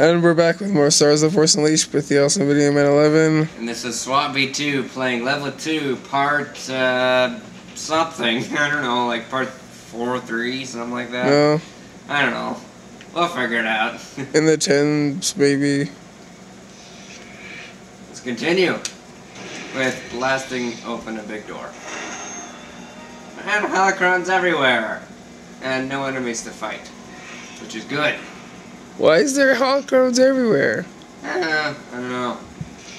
And we're back with more Star Wars Force Unleashed with the awesome Video Man 11. And this is SWAT B2 playing level 2, part uh, something. I don't know, like part 4 3, something like that. No, I don't know. We'll figure it out. in the tens, maybe. Let's continue with blasting open a big door. And holocrons everywhere. And no enemies to fight. Which is good. Why is there holocrons everywhere? I don't know. I don't know.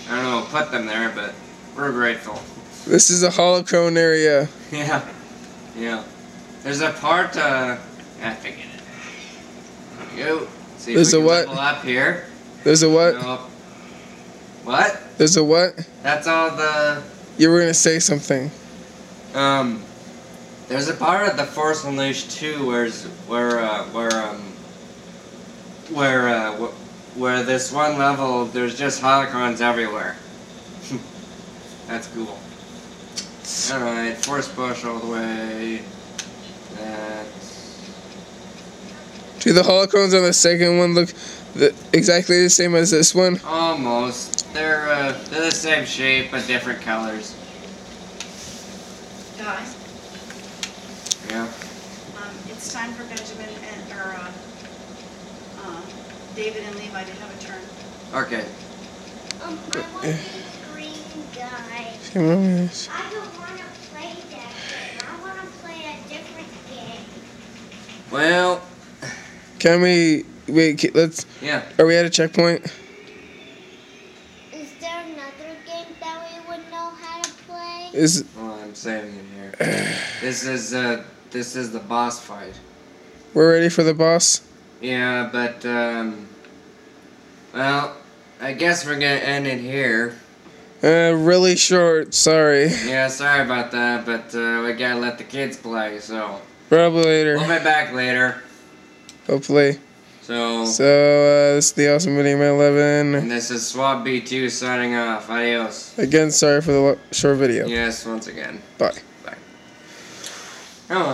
I don't know. Put them there, but we're grateful. This is a holocron area. Yeah. Yeah. There's a part, uh, I forget it. There go. See if There's we a what? up here. There's a what? Nope. What? There's a what? That's all the, You were gonna say something. um, there's a part of the Force Unleashed 2 where's, where, uh, where, um, where, uh, where this one level, there's just holocrons everywhere. That's cool. Alright, force push all the way. That's Do the holocrons on the second one look the, exactly the same as this one? almost. They're uh, they're the same shape but different colors. Guys, Yeah. um, it's time for Benjamin and, or, uh, uh, David and Levi to have a turn. Okay. Um, I want the green guy. Come on, guys. I don't want to play that game. I want to play a different game. Well, Can we wait? Let's. yeah. Are we at a checkpoint? Is there another game that we would know how to play? Is Well, I'm saving it here. this is uh this is the boss fight. we're ready for the boss? Yeah, but um. Well, I guess we're gonna end it here. Uh, really short. Sorry. Yeah, sorry about that, but uh, we gotta let the kids play. So Probably later. we'll be back later. Hopefully. So. So uh, this is the awesome Video Man 11. And this is Swat B2 signing off. Adios. Again, sorry for the short video. Yes, once again. Bye. Oh.